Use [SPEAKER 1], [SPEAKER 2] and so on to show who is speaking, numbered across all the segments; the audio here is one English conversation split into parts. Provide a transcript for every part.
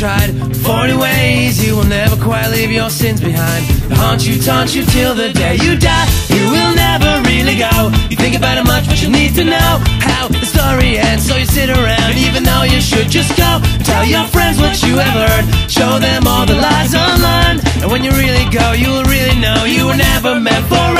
[SPEAKER 1] tried 40 ways, you will never quite leave your sins behind. They haunt you, taunt you till the day you die. You will never really go. You think about it much, but you need to know how the story ends. So you sit around, even though you should just go. Tell your friends what you have heard. Show them all the lies unlearned. And when you really go, you will really know you were never meant for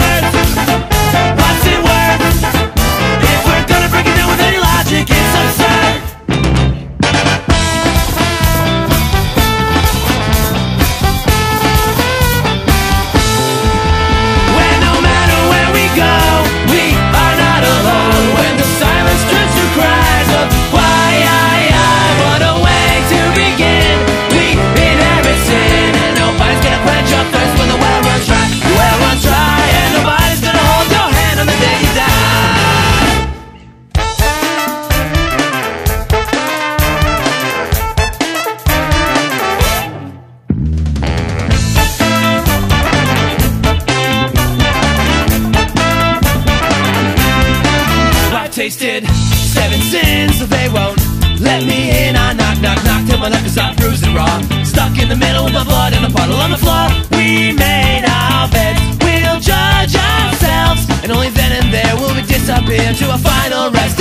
[SPEAKER 1] I've seven sins, so they won't let me in. I knock, knock, knock till my neck is all bruised and raw. Stuck in the middle with my blood and a puddle on the floor. We made our beds, we'll judge ourselves, and only then and there will we disappear to a final resting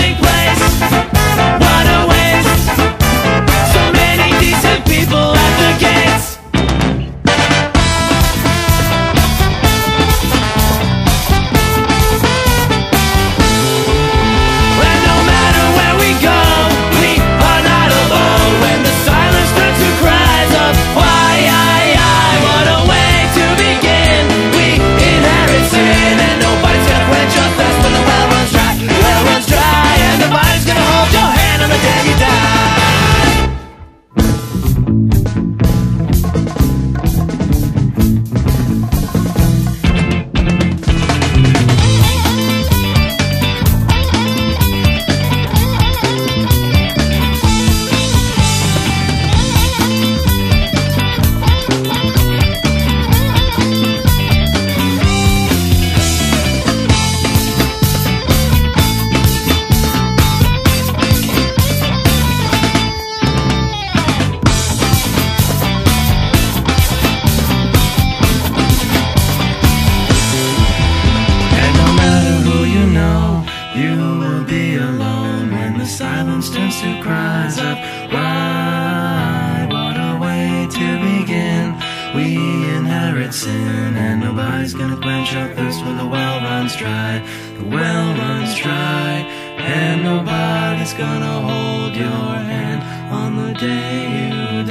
[SPEAKER 1] turns to cries of why, what a way to begin. We inherit sin, and nobody's gonna quench our thirst when the well runs dry. The well runs dry, and nobody's gonna hold your hand on the day you